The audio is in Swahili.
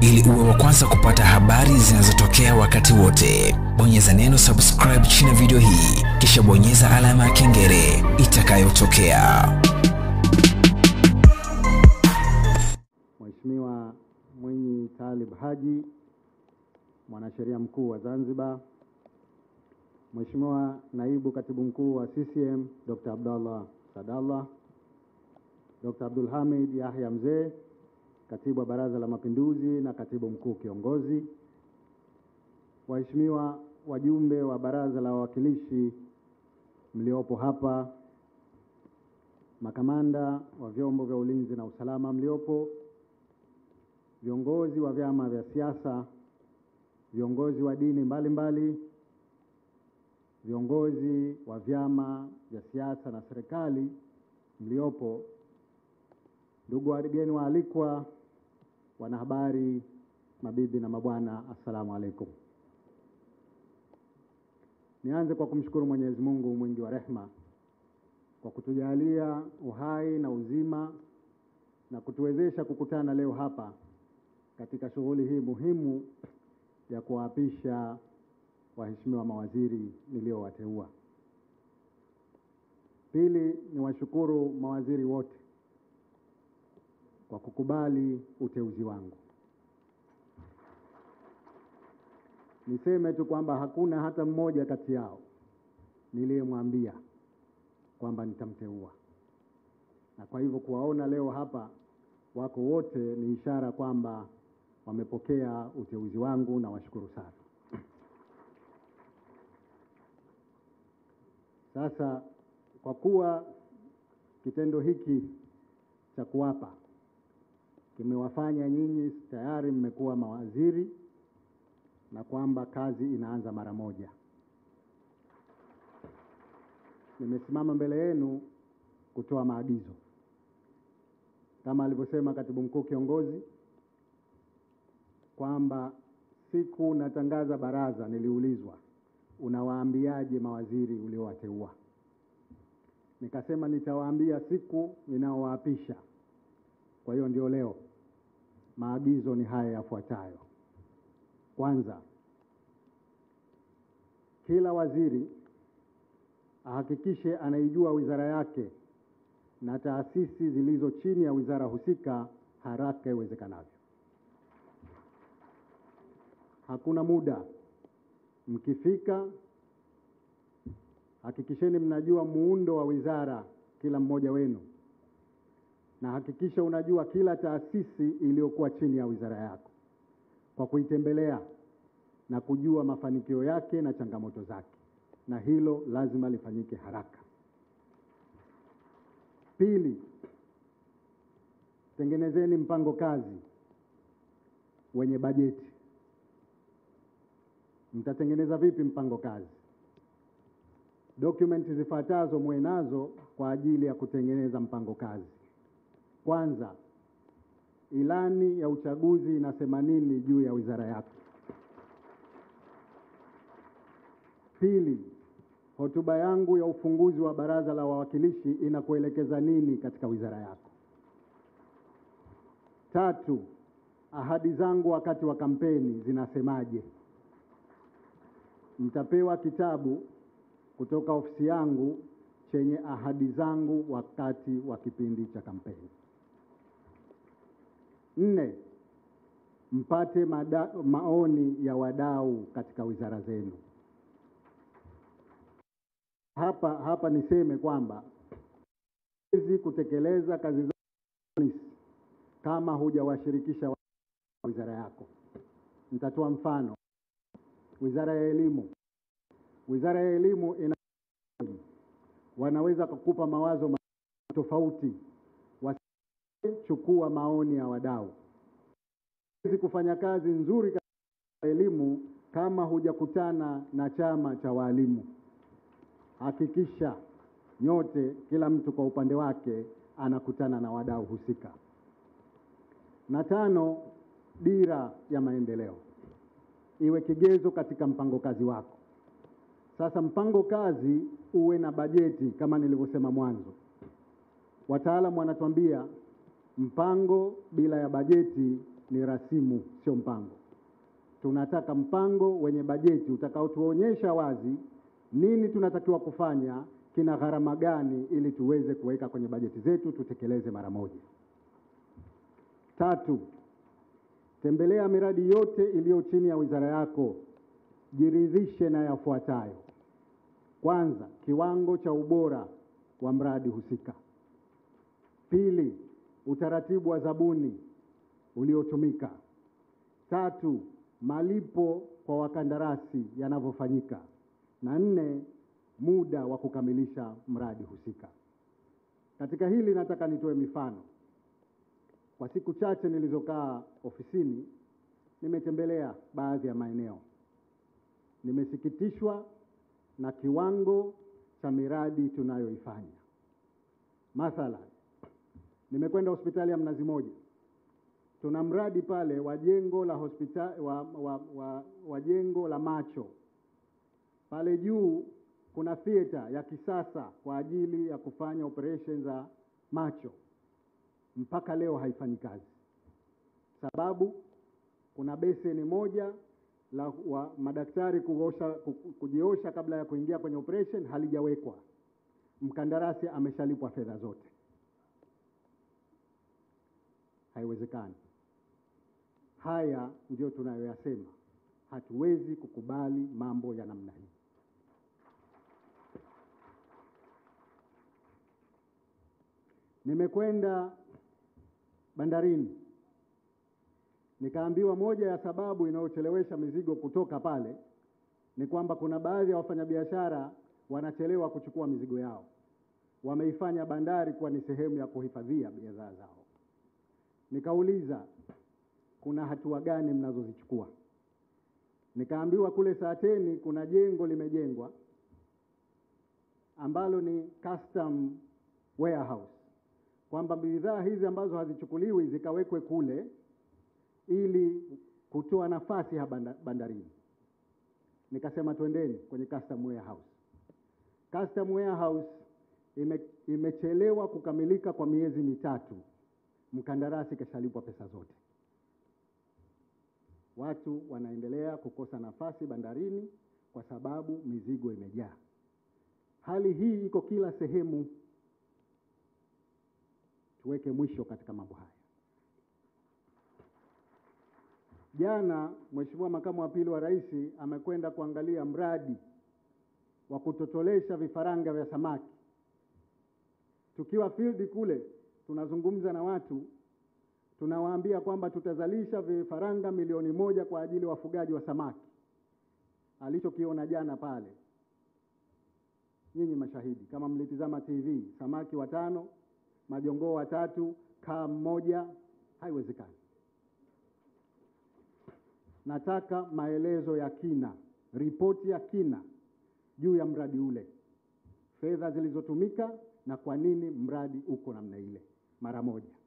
ili uwe wa kwanza kupata habari zinazotokea wakati wote. Bonyeza neno subscribe chini ya video hii, kisha bonyeza alama ya kengele itakayotokea. Mheshimiwa Mwinyi Talib Haji, mwanasheria mkuu wa Zanzibar, Mheshimiwa Naibu Katibu Mkuu wa CCM Dr. Abdallah Sadallah, Dr. Abdul Hamid Yahya Mzee, Katibu wa Baraza la Mapinduzi na Katibu Mkuu Kiongozi, Waheshimiwa wajumbe wa Baraza la Wawakilishi mliopo hapa, makamanda wa vyombo vya ulinzi na usalama mliopo, viongozi wa vyama vya siasa, viongozi wa dini mbalimbali mbali, viongozi wa vyama vya siasa na serikali mliopo, ndugu wageni waalikwa, wanahabari, mabibi na mabwana, assalamu alaikum. Nianze kwa kumshukuru Mwenyezi Mungu mwingi wa rehma kwa kutujalia uhai na uzima na kutuwezesha kukutana leo hapa katika shughuli hii muhimu ya kuwaapisha waheshimiwa mawaziri niliowateua. Pili, ni washukuru mawaziri wote kwa kukubali uteuzi wangu. Niseme tu kwamba hakuna hata mmoja kati yao niliyemwambia kwamba nitamteua, na kwa hivyo kuwaona leo hapa wako wote ni ishara kwamba wamepokea uteuzi wangu na washukuru sana. Sasa kwa kuwa kitendo hiki cha kuwapa kimewafanya nyinyi tayari mmekuwa mawaziri na kwamba kazi inaanza mara moja, nimesimama mbele yenu kutoa maagizo kama alivyosema katibu mkuu kiongozi kwamba siku natangaza baraza, niliulizwa unawaambiaje mawaziri uliowateua? Nikasema nitawaambia siku ninaowaapisha. Kwa hiyo ndio leo maagizo ni haya yafuatayo. Kwanza, kila waziri ahakikishe anaijua wizara yake na taasisi zilizo chini ya wizara husika haraka iwezekanavyo. Hakuna muda. Mkifika hakikisheni mnajua muundo wa wizara kila mmoja wenu, na hakikisha unajua kila taasisi iliyokuwa chini ya wizara yako kwa kuitembelea na kujua mafanikio yake na changamoto zake, na hilo lazima lifanyike haraka. Pili, tengenezeni mpango kazi wenye bajeti. Mtatengeneza vipi mpango kazi? Dokumenti zifuatazo muwe nazo kwa ajili ya kutengeneza mpango kazi. Kwanza, ilani ya uchaguzi inasema nini juu ya wizara yako? Pili, hotuba yangu ya ufunguzi wa baraza la wawakilishi inakuelekeza nini katika wizara yako? Tatu, ahadi zangu wakati wa kampeni zinasemaje? Mtapewa kitabu kutoka ofisi yangu chenye ahadi zangu wakati wa kipindi cha kampeni. Nne, mpate mada, maoni ya wadau katika wizara zenu. Hapa hapa niseme kwamba hizi kutekeleza kazi za kama hujawashirikisha wizara yako. Nitatoa mfano. Wizara ya Elimu. Wizara ya Elimu ina wanaweza kukupa mawazo tofauti, wasichukua maoni ya wadau. Huwezi kufanya kazi nzuri katika elimu kama hujakutana na chama cha walimu. Hakikisha nyote, kila mtu kwa upande wake, anakutana na wadau husika. Na tano, dira ya maendeleo iwe kigezo katika mpango kazi wako. Sasa mpango kazi uwe na bajeti kama nilivyosema mwanzo. Wataalamu wanatuambia mpango bila ya bajeti ni rasimu, sio mpango. Tunataka mpango wenye bajeti utakaotuonyesha wazi nini tunatakiwa kufanya, kina gharama gani, ili tuweze kuweka kwenye bajeti zetu tutekeleze mara moja. Tatu, tembelea miradi yote iliyo chini ya wizara yako, jiridhishe na yafuatayo. Kwanza, kiwango cha ubora wa mradi husika. Pili, utaratibu wa zabuni uliotumika. Tatu, malipo kwa wakandarasi yanavyofanyika, na nne, muda wa kukamilisha mradi husika. Katika hili nataka nitoe mifano. Kwa siku chache nilizokaa ofisini, nimetembelea baadhi ya maeneo. Nimesikitishwa na kiwango cha miradi tunayoifanya. Mathalan, nimekwenda hospitali ya Mnazi Moja, tuna mradi pale wa jengo la hospitali wa, wa, wa, wa jengo la macho pale juu kuna theater ya kisasa kwa ajili ya kufanya operation za macho. Mpaka leo haifanyi kazi, sababu kuna beseni moja la wa madaktari kuosha, kujiosha kabla ya kuingia kwenye operation halijawekwa. Mkandarasi ameshalipwa fedha zote. Haiwezekani. Haya ndiyo tunayoyasema, hatuwezi kukubali mambo ya namna hii. Nimekwenda bandarini nikaambiwa moja ya sababu inayochelewesha mizigo kutoka pale ni kwamba kuna baadhi ya wafanyabiashara wanachelewa kuchukua mizigo yao. Wameifanya bandari kuwa ni sehemu ya kuhifadhia bidhaa zao. Nikauliza, kuna hatua gani mnazozichukua? Nikaambiwa kule Saateni kuna jengo limejengwa ambalo ni custom warehouse, kwamba bidhaa hizi ambazo hazichukuliwi zikawekwe kule ili kutoa nafasi ya bandarini. Nikasema twendeni kwenye custom warehouse. Custom warehouse ime, imechelewa kukamilika kwa miezi mitatu, mkandarasi kashalipwa pesa zote. Watu wanaendelea kukosa nafasi bandarini kwa sababu mizigo imejaa. Hali hii iko kila sehemu. Tuweke mwisho katika mambo haya. Jana Mheshimiwa Makamu wa Pili wa Rais amekwenda kuangalia mradi wa kutotolesha vifaranga vya samaki. Tukiwa field kule, tunazungumza na watu, tunawaambia kwamba tutazalisha vifaranga milioni moja kwa ajili ya wafugaji wa samaki. Alichokiona jana pale, nyinyi mashahidi, kama mlitizama TV, samaki watano, majongoo watatu, kaa mmoja, haiwezekani. Nataka maelezo ya kina, ripoti ya kina juu ya mradi ule, fedha zilizotumika na kwa nini mradi uko namna ile, mara moja.